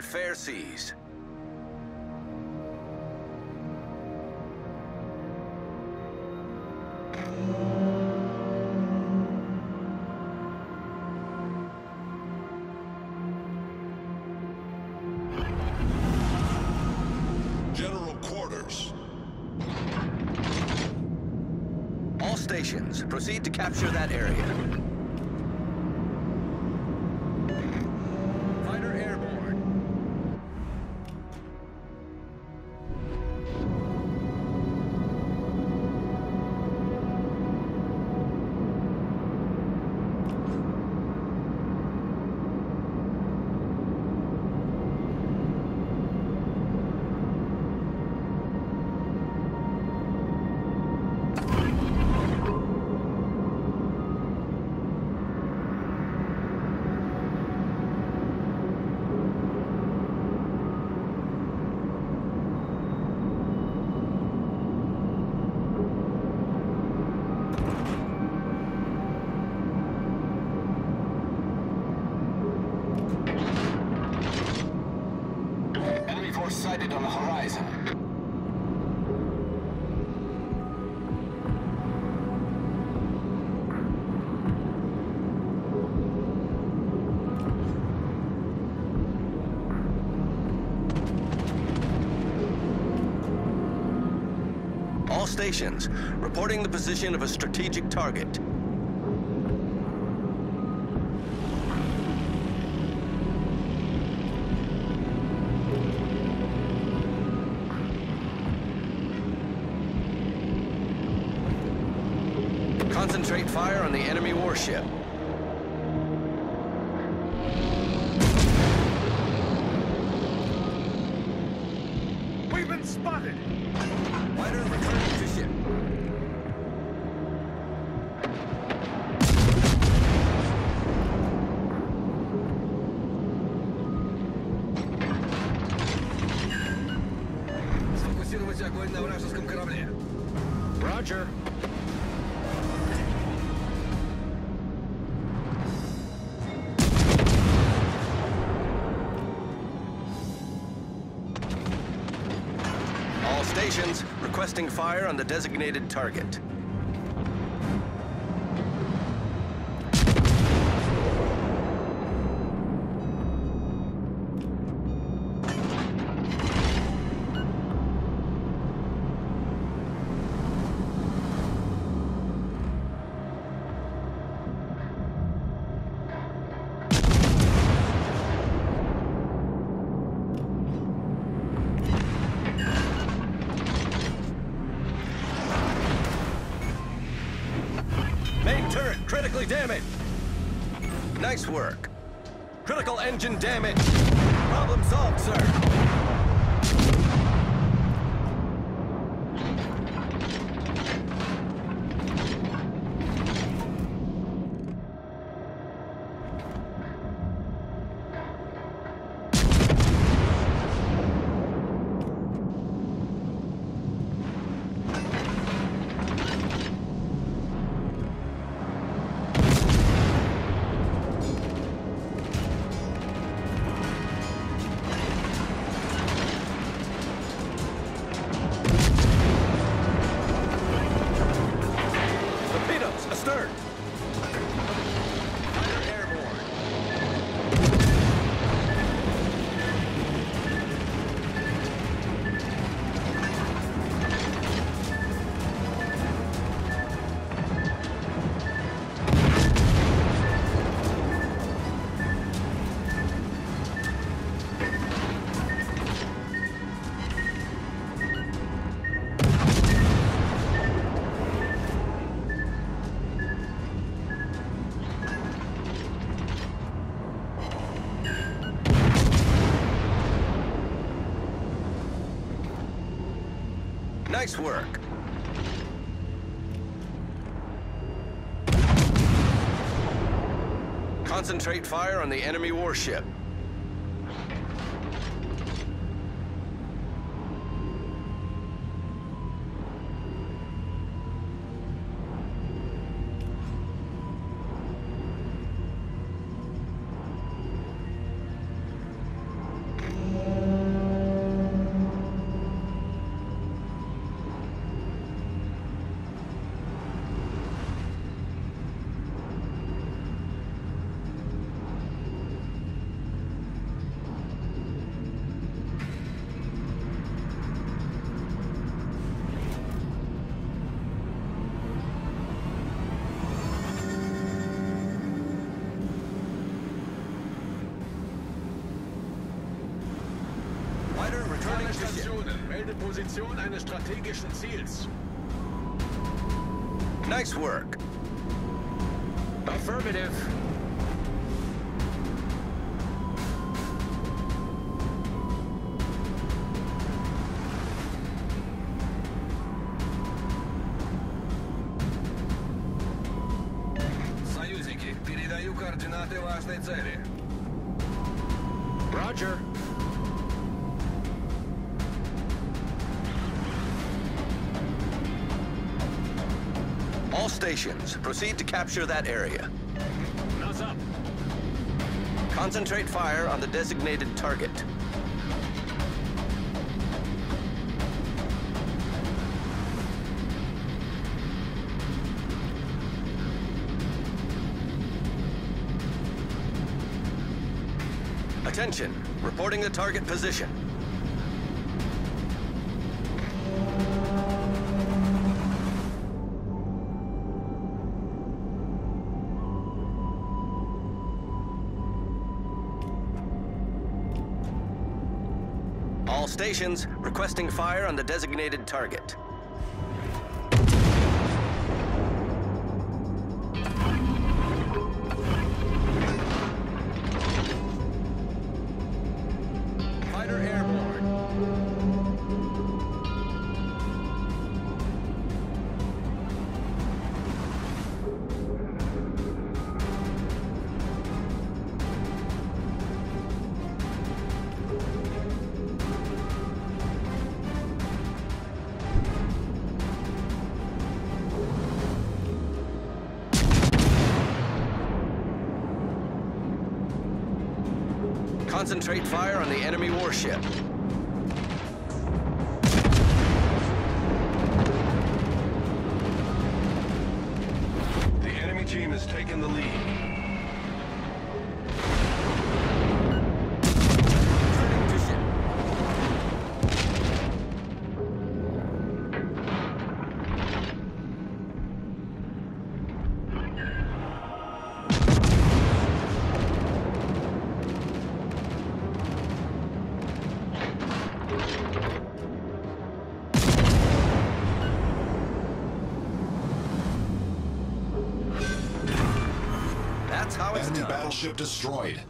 and fair seas. General quarters. All stations, proceed to capture that area. Stations, reporting the position of a strategic target. Concentrate fire on the enemy warship. We've been spotted! Requesting fire on the designated target. Damaged. Nice work. Critical engine damage. Problem solved, sir. Nice work. Concentrate fire on the enemy warship. Affirmative. Союзники, передаю координаты важной цели. Stations, proceed to capture that area. Nose up. Concentrate fire on the designated target. Attention, reporting the target position. Stations requesting fire on the designated target. The enemy team has taken the lead. Battleship destroyed. "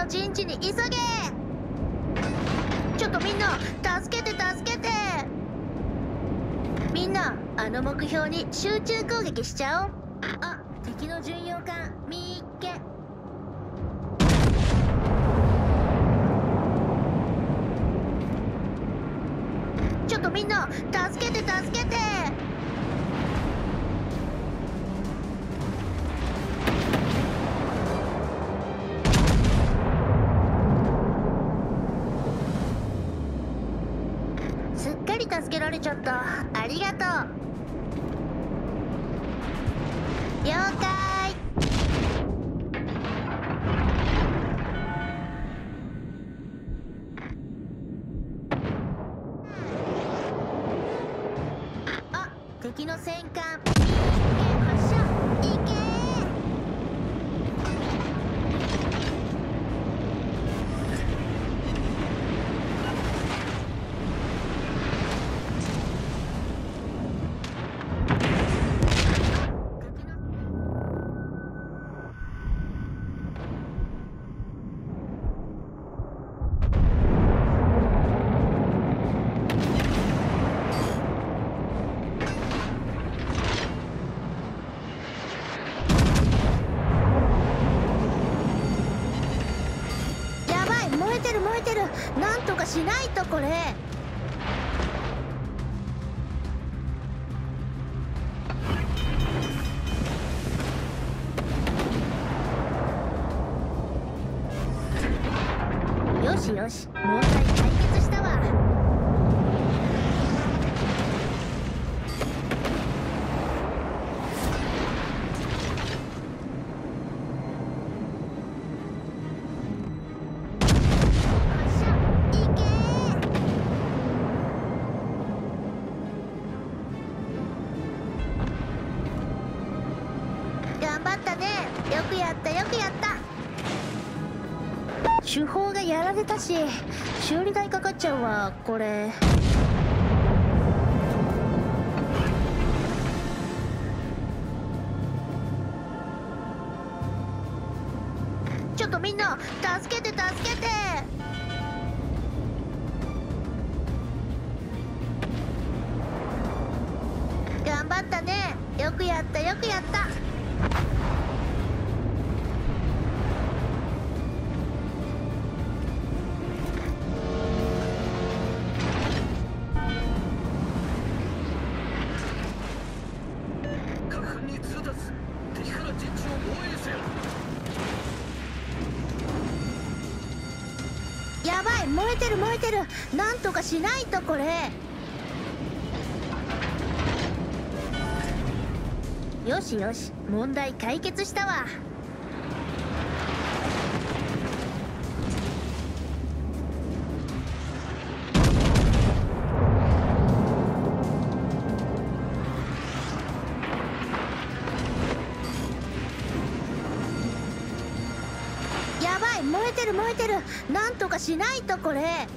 の陣地に急げ。ちょっとみんな助けて助けて。みんなあの目標に集中攻撃しちゃおう。あ敵の巡洋艦みっけ。ちょっとみんな助けて助けて。ちゃった。よくやったよくやった。手法がやられたし修理代かかっちゃうわこれ。ちょっとみんな助けて助けて。頑張ったね。よくやったよくやった。とかしないとこれ。よしよし問題解決したわ。やばい燃えてる燃えてる。なんとかしないとこれ。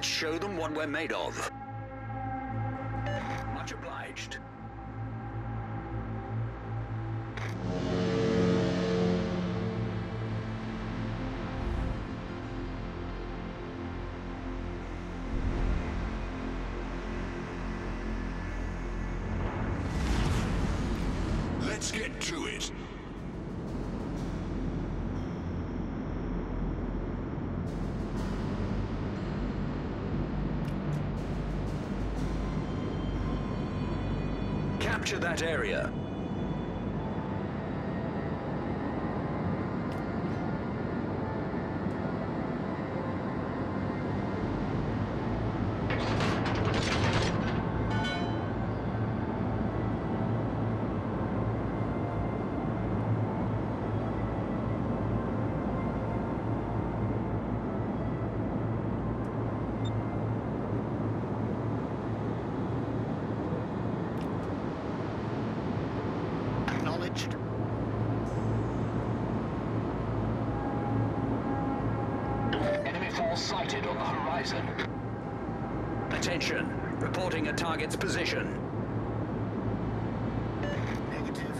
Let's show them what we're made of. Reporting a target's position. Negative.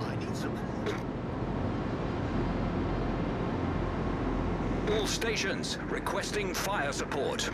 I need support. All stations requesting fire support.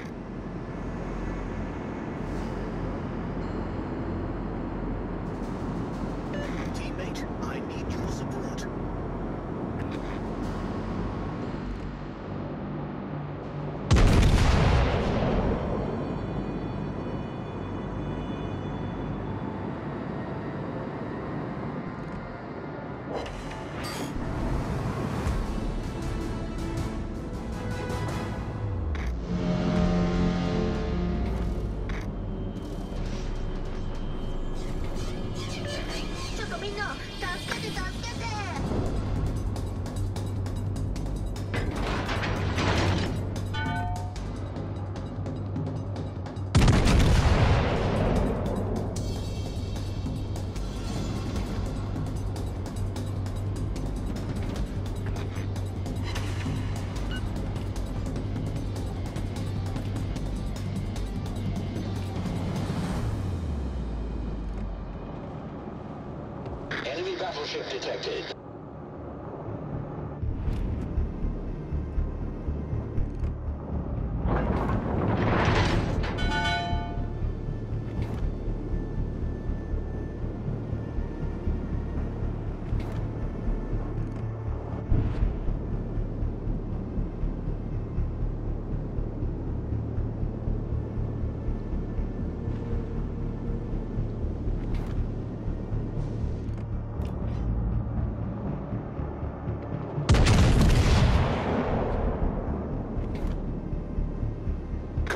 battleship detected.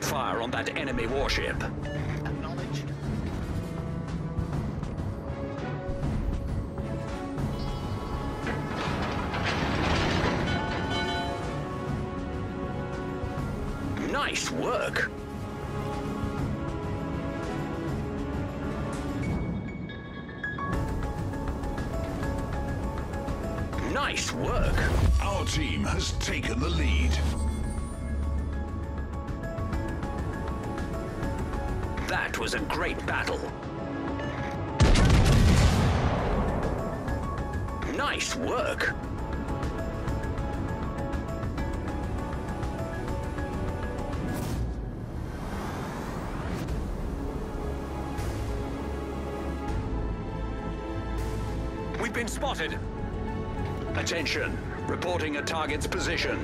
Fire on that enemy warship. Nice work. Nice work. Our team has taken the lead. Was a great battle. Nice work. We've been spotted. Attention. Reporting a target's position.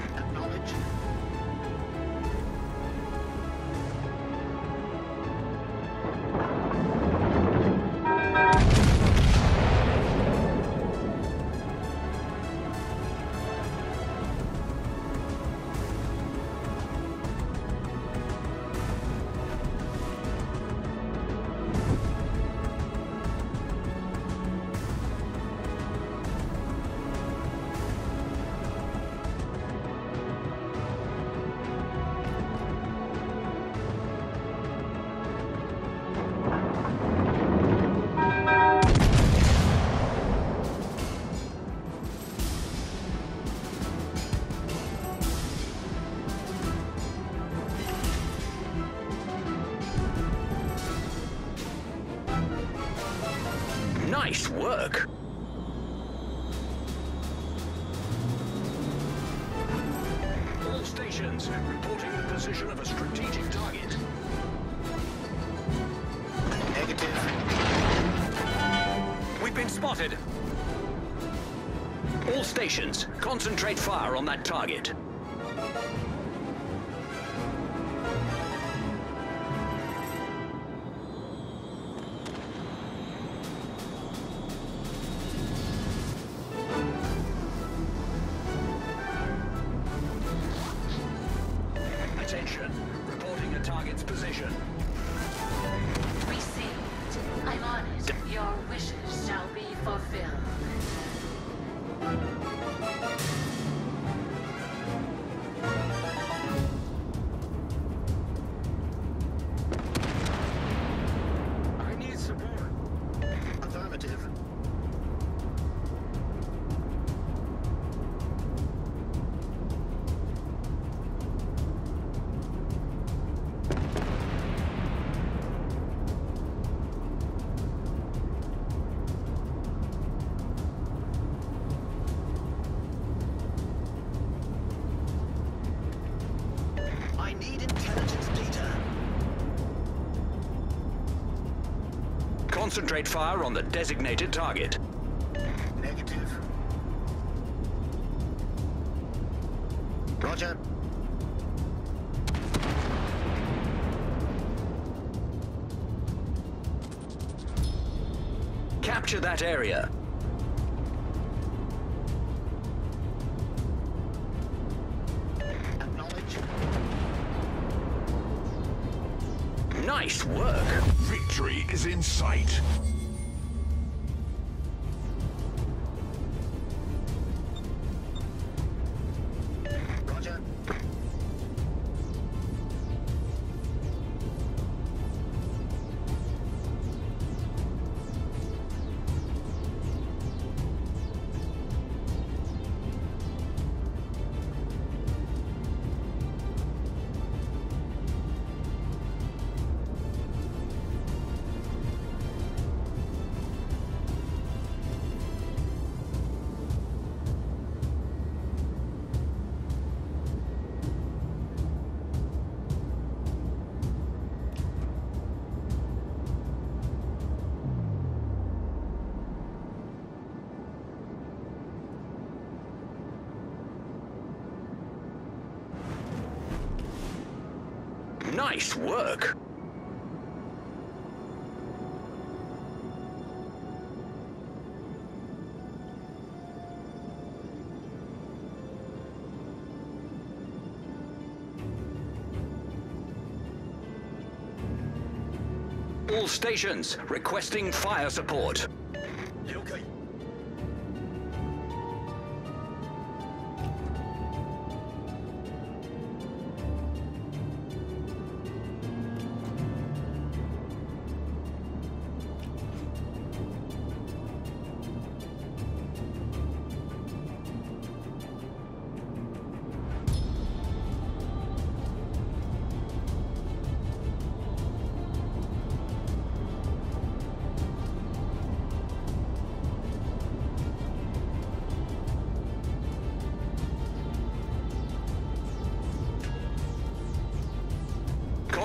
Stations reporting the position of a strategic target. Negative. We've been spotted. All stations, concentrate fire on that target. Concentrate fire on the designated target. Negative. Roger. Capture that area. Is in sight. Nice work. All stations requesting fire support.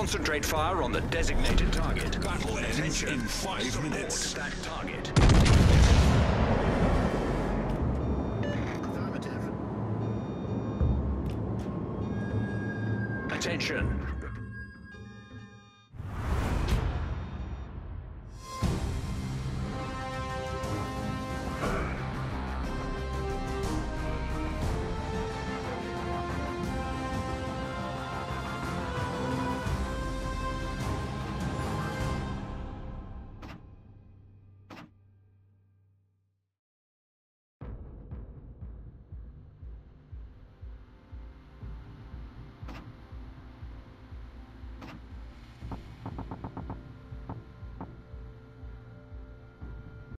Concentrate fire on the designated target. Battle ends Attention. in five minutes. that target. Affirmative. Attention.